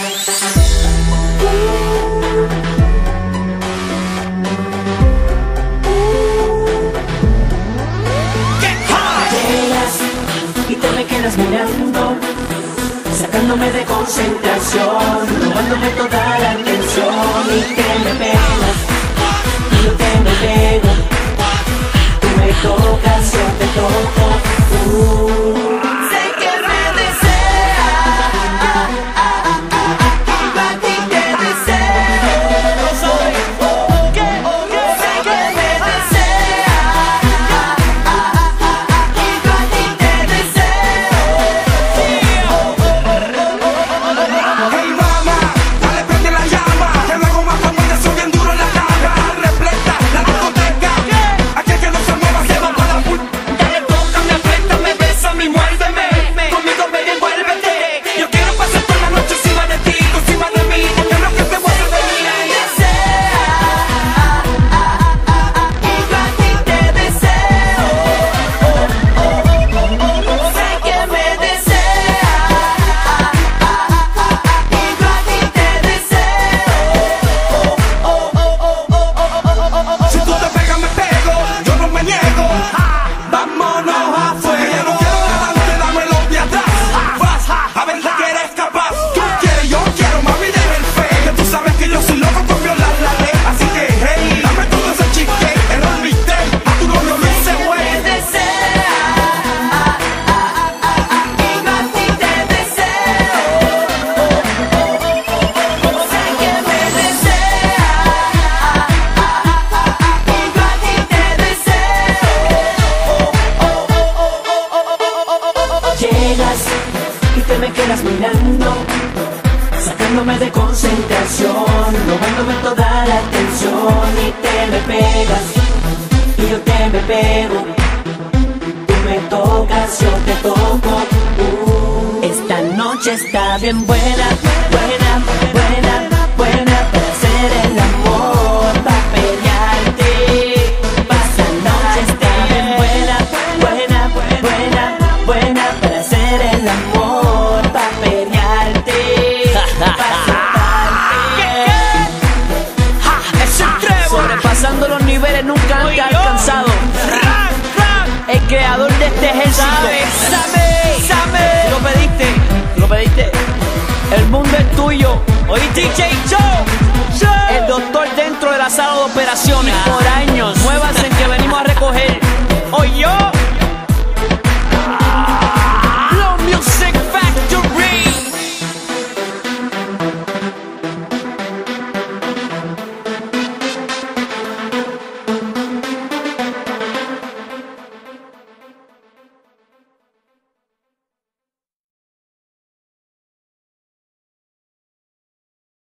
y te me quedas mirando, sacándome de concentración, robándome toda la atención. Y te me pegas, y yo te me pego, tú me tocas, yo te toco, uh, sé que me deseas. y te me quedas mirando, sacándome de concentración, robándome toda la atención y te me pegas y yo te me pego. Tú me tocas, yo te toco. Uh, esta noche está bien buena, buena, buena. pediste. Sabe, sabe, Tú lo pediste, lo pediste. El mundo es tuyo. Oí DJ Joe, Joe. El doctor dentro de la sala de operaciones.